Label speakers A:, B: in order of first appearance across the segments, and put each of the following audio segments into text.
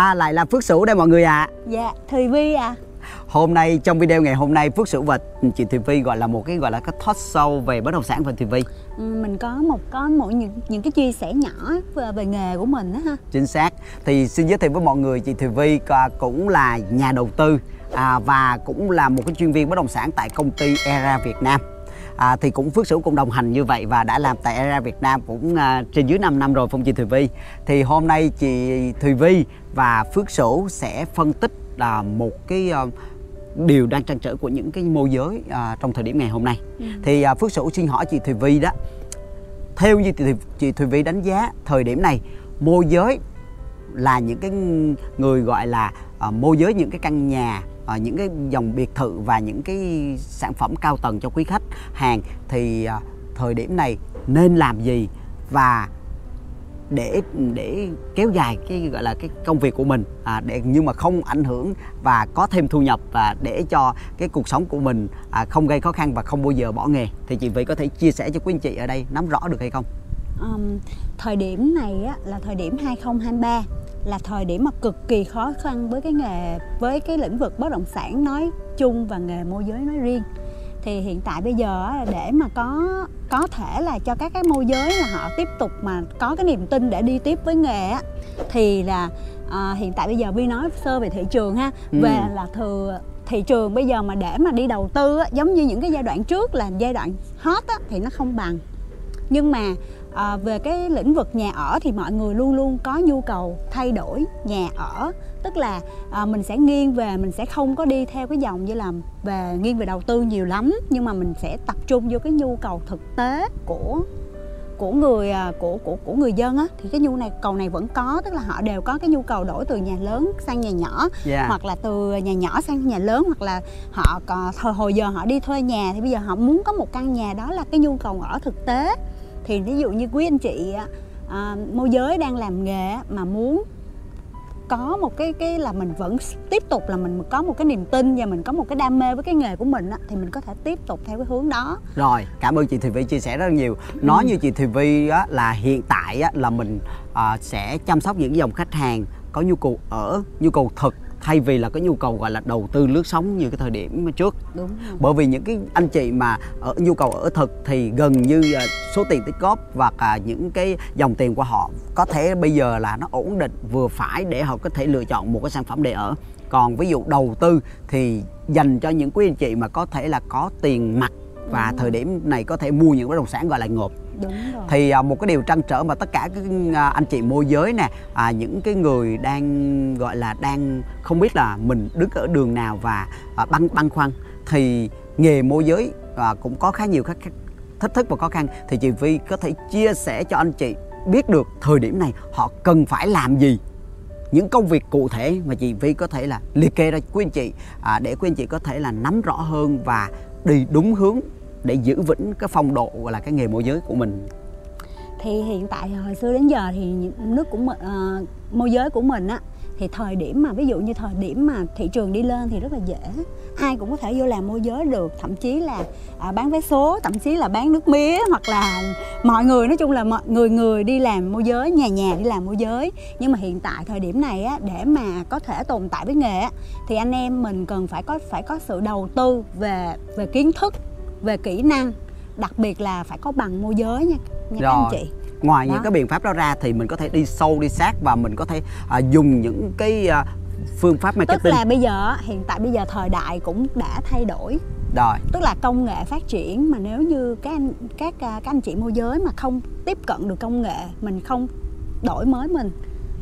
A: À lại là Phước Sửu đây mọi người ạ. À.
B: Dạ, Thùy Vi à.
A: Hôm nay trong video ngày hôm nay Phước Sửu và chị Thùy Vi gọi là một cái gọi là cái talk show về bất động sản và Thùy Vi.
B: Ừ, mình có một có một những những cái chia sẻ nhỏ về, về nghề của mình đó ha.
A: Chính xác. Thì xin giới thiệu với mọi người chị Thùy Vi cũng là nhà đầu tư à, và cũng là một cái chuyên viên bất động sản tại công ty Era Việt Nam à, thì cũng Phước Sửu cũng đồng hành như vậy và đã làm tại Era Việt Nam cũng à, trên dưới 5 năm rồi Phong chị Thùy Vi thì hôm nay chị Thùy Vi và Phước Sửu sẽ phân tích là một cái uh, điều đang trăn trở của những cái môi giới à, trong thời điểm ngày hôm nay. Ừ. thì à, Phước Sửu xin hỏi chị Thùy Vi đó theo như chị, chị Thùy Vi đánh giá thời điểm này môi giới là những cái người gọi là à, môi giới những cái căn nhà à, những cái dòng biệt thự và những cái sản phẩm cao tầng cho quý khách hàng thì à, thời điểm này nên làm gì và để để kéo dài cái gọi là cái công việc của mình à, để nhưng mà không ảnh hưởng và có thêm thu nhập và để cho cái cuộc sống của mình à, không gây khó khăn và không bao giờ bỏ nghề thì chị Vy có thể chia sẻ cho quý anh chị ở đây nắm rõ được hay không?
B: Um, thời điểm này á, là thời điểm 2023 là thời điểm mà cực kỳ khó khăn với cái nghề với cái lĩnh vực bất động sản nói chung và nghề môi giới nói riêng thì hiện tại bây giờ để mà có có thể là cho các cái môi giới là họ tiếp tục mà có cái niềm tin để đi tiếp với nghề á thì là à, hiện tại bây giờ vi nói sơ về thị trường ha ừ. về là thừa thị trường bây giờ mà để mà đi đầu tư á, giống như những cái giai đoạn trước là giai đoạn hot á, thì nó không bằng nhưng mà à, về cái lĩnh vực nhà ở thì mọi người luôn luôn có nhu cầu thay đổi nhà ở tức là à, mình sẽ nghiêng về mình sẽ không có đi theo cái dòng như là về nghiêng về đầu tư nhiều lắm nhưng mà mình sẽ tập trung vô cái nhu cầu thực tế của của người à, của của của người dân á thì cái nhu này cầu này vẫn có tức là họ đều có cái nhu cầu đổi từ nhà lớn sang nhà nhỏ yeah. Dạ. hoặc là từ nhà nhỏ sang nhà lớn hoặc là họ thời hồi giờ họ đi thuê nhà thì bây giờ họ muốn có một căn nhà đó là cái nhu cầu ở thực tế thì ví dụ như quý anh chị à, môi giới đang làm nghề mà muốn có một cái cái là mình vẫn tiếp tục là mình có một cái niềm tin và mình có một cái đam mê với cái nghề của mình á, thì mình có thể tiếp tục theo cái hướng đó
A: rồi cảm ơn chị Thùy Vi chia sẻ rất là nhiều nói ừ. như chị Thùy Vi á, là hiện tại á, là mình à, sẽ chăm sóc những dòng khách hàng có nhu cầu ở nhu cầu thực thay vì là có nhu cầu gọi là đầu tư lướt sóng như cái thời điểm trước
B: đúng rồi.
A: bởi vì những cái anh chị mà ở nhu cầu ở thực thì gần như à, số tiền tích góp và cả những cái dòng tiền của họ có thể bây giờ là nó ổn định vừa phải để họ có thể lựa chọn một cái sản phẩm để ở còn ví dụ đầu tư thì dành cho những quý anh chị mà có thể là có tiền mặt và thời điểm này có thể mua những bất động sản gọi là ngộp thì à, một cái điều trăn trở mà tất cả các à, anh chị môi giới nè à, những cái người đang gọi là đang không biết là mình đứng ở đường nào và à, băn băn khoăn thì nghề môi giới à, cũng có khá nhiều các thách thức và khó khăn. Thì chị Vi có thể chia sẻ cho anh chị biết được thời điểm này họ cần phải làm gì những công việc cụ thể mà chị Vi có thể là liệt kê ra quý anh chị à, để quý anh chị có thể là nắm rõ hơn và đi đúng hướng để giữ vững cái phong độ gọi là cái nghề môi giới của mình?
B: Thì hiện tại hồi xưa đến giờ thì nước của uh, môi giới của mình á thì thời điểm mà ví dụ như thời điểm mà thị trường đi lên thì rất là dễ. Ai cũng có thể vô làm môi giới được thậm chí là à, bán vé số thậm chí là bán nước mía hoặc là mọi người nói chung là mọi người người đi làm môi giới nhà nhà đi làm môi giới. Nhưng mà hiện tại thời điểm này á để mà có thể tồn tại với nghề á thì anh em mình cần phải có phải có sự đầu tư về về kiến thức về kỹ năng đặc biệt là phải có bằng môi giới nha nha các anh chị.
A: Ngoài đó. những cái biện pháp đó ra thì mình có thể đi sâu đi sát và mình có thể à, dùng những cái à, phương pháp marketing.
B: tức là bây giờ hiện tại bây giờ thời đại cũng đã thay đổi.
A: Rồi.
B: Tức là công nghệ phát triển mà nếu như các anh các à, các anh chị môi giới mà không tiếp cận được công nghệ mình không đổi mới mình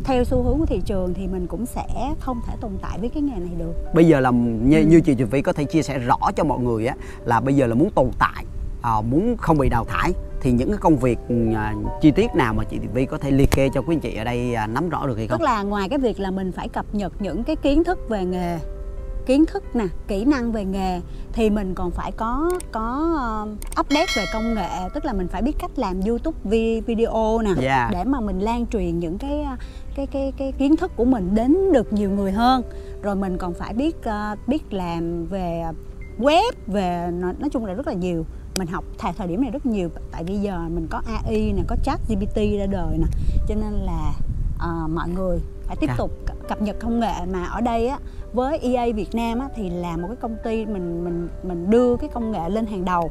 B: theo xu hướng của thị trường thì mình cũng sẽ không thể tồn tại với cái nghề này được
A: bây giờ là như, ừ. như chị Trường Vy có thể chia sẻ rõ cho mọi người á là bây giờ là muốn tồn tại à, muốn không bị đào thải thì những cái công việc à, chi tiết nào mà chị Vi có thể liệt kê cho quý anh chị ở đây à, nắm rõ được hay không?
B: Tức là ngoài cái việc là mình phải cập nhật những cái kiến thức về nghề kiến thức nè kỹ năng về nghề thì mình còn phải có có uh, update về công nghệ tức là mình phải biết cách làm youtube video nè yeah. Để mà mình lan truyền những cái cái cái cái kiến thức của mình đến được nhiều người hơn. Rồi mình còn phải biết uh, biết làm về web về nói, nói chung là rất là nhiều. Mình học thời thời điểm này rất nhiều tại bây giờ mình có AI nè có chat GPT ra đời nè. Cho nên là uh, mọi người phải tiếp
A: Dạ.
B: tục cập nhật công nghệ. Mà ở đây á với EA Việt Nam á, thì là một cái công ty mình mình mình đưa cái công nghệ lên hàng đầu.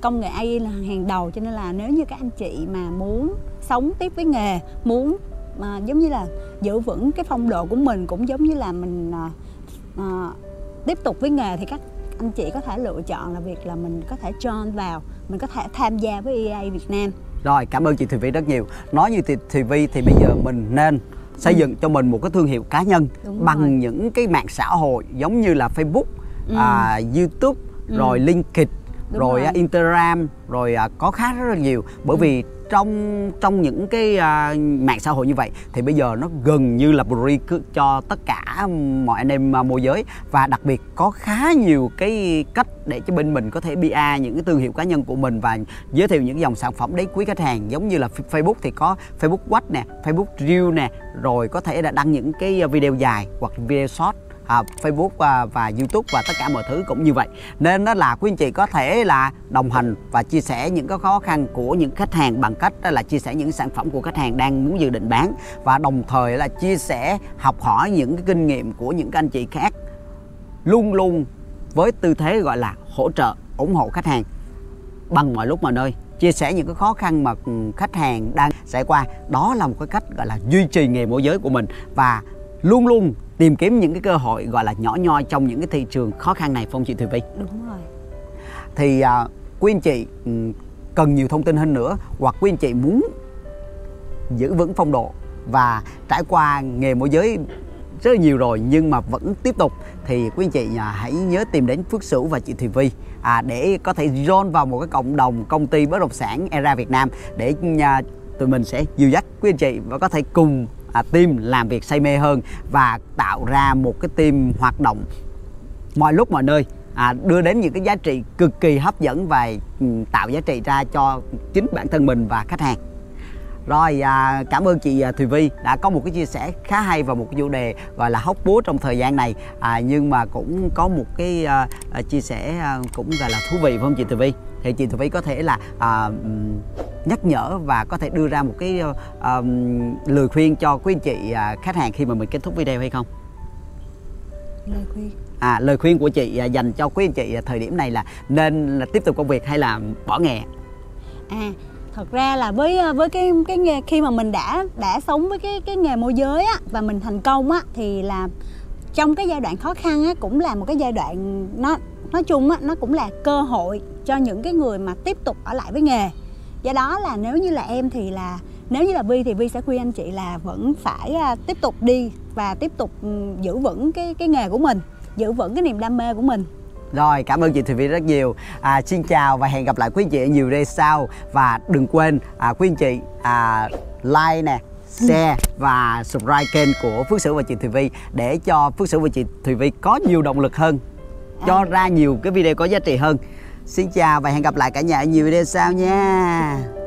B: Công nghệ AI là hàng đầu. Cho nên là nếu như các anh chị mà muốn sống tiếp với nghề muốn mà giống như là giữ vững cái phong độ của mình cũng giống như là mình à, à, tiếp tục với nghề thì các anh chị có thể lựa chọn là việc là mình có thể join vào mình có thể tham gia với EA Việt Nam
A: Rồi, cảm ơn chị Thùy Vi rất nhiều. Nói như Thùy Vi thì bây giờ mình nên xây dựng cho mình một cái thương hiệu cá nhân.
B: Đúng
A: bằng
B: rồi.
A: những cái mạng xã hội giống như là Facebook,
B: Ừ.
A: à, YouTube,
B: Ừ.
A: rồi LinkedIn,
B: Đúng
A: rồi,
B: rồi.
A: à, Instagram, rồi à, có khá rất là nhiều. Bởi
B: Ừ.
A: vì trong trong những cái à, mạng xã hội như vậy thì bây giờ nó gần như là free cho tất cả mọi anh em à, môi giới. Và đặc biệt có khá nhiều cái cách để cho bên mình có thể PR những cái thương hiệu cá nhân của mình và giới thiệu những dòng sản phẩm đấy quý khách hàng. Giống như là Facebook thì có Facebook Watch nè, Facebook Reel nè, rồi có thể là đăng những cái à, video dài hoặc video short à, Facebook và, và YouTube và tất cả mọi thứ cũng như vậy. Nên đó là quý anh chị có thể là đồng hành và chia sẻ những cái khó khăn của những khách hàng bằng cách đó là chia sẻ những sản phẩm của khách hàng đang muốn dự định bán và đồng thời là chia sẻ học hỏi những cái kinh nghiệm của những anh chị khác luôn luôn với tư thế gọi là hỗ trợ ủng hộ khách hàng bằng mọi lúc mọi nơi. Chia sẻ những cái khó khăn mà ừ, khách hàng đang trải qua. Đó là một cái cách gọi là duy trì nghề môi giới của mình và luôn luôn tìm kiếm những cái cơ hội gọi là nhỏ nhoi trong những cái thị trường khó khăn này phong chị Thùy Vi
B: đúng rồi.
A: Thì à, quý anh chị ừ, cần nhiều thông tin hơn nữa hoặc quý anh chị muốn giữ vững phong độ và trải qua nghề môi giới rất là nhiều rồi nhưng mà vẫn tiếp tục thì quý anh chị à, hãy nhớ tìm đến Phước Sửu và chị Thùy Vi à, để có thể join vào một cái cộng đồng công ty bất động sản Era Việt Nam để à, tụi mình sẽ dìu dắt quý anh chị và có thể cùng à, team làm việc say mê hơn và tạo ra một cái team hoạt động mọi lúc mọi nơi à, đưa đến những cái giá trị cực kỳ hấp dẫn và ừ, tạo giá trị ra cho chính bản thân mình và khách hàng. Rồi à, cảm ơn chị à, Thùy Vi đã có một cái chia sẻ khá hay và một cái chủ đề gọi là hóc búa trong thời gian này. À, nhưng mà cũng có một cái à, à chia sẻ à, cũng gọi là thú vị phải không chị Thùy Vi? Thì chị Thùy Vi có thể là à, nhắc nhở và có thể đưa ra một cái à, lời khuyên cho quý anh chị à, khách hàng khi mà mình kết thúc video hay không
B: lời khuyên
A: À, lời khuyên của chị à, dành cho quý anh chị thời điểm này là nên là tiếp tục công việc hay là bỏ nghề?
B: à thật ra là với ờ, với cái cái nghề khi mà mình đã đã sống với cái cái nghề môi giới á và mình thành công á thì là trong cái giai đoạn khó khăn á cũng là một cái giai đoạn nó nói chung á nó cũng là cơ hội cho những cái người mà tiếp tục ở lại với nghề. Do đó là nếu như là em thì là nếu như là Vi thì Vi sẽ khuyên anh chị là vẫn phải à, tiếp tục đi và tiếp tục ừ, giữ vững cái cái nghề của mình giữ vững cái niềm đam mê của mình.
A: Rồi, cảm ơn chị Thùy Vi rất nhiều. À, xin chào và hẹn gặp lại quý anh chị ở nhiều đây sau. Và đừng quên à, quý anh chị à, like nè, share và subscribe kênh của Phước Sửu và chị Thùy Vi để cho Phước Sửu và chị Thùy Vi có nhiều động lực hơn cho ra nhiều cái video có giá trị hơn. Xin chào và hẹn gặp lại cả nhà ở nhiều video sau nha.